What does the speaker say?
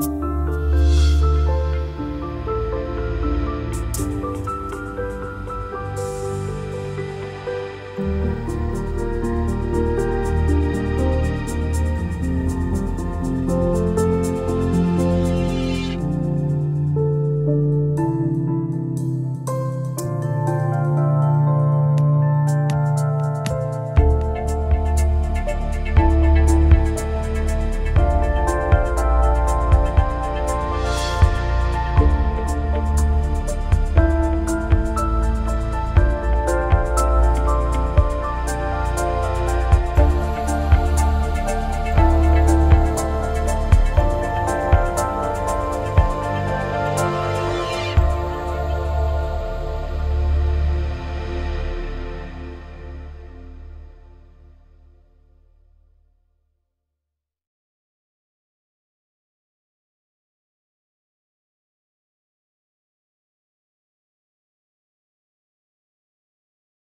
嗯。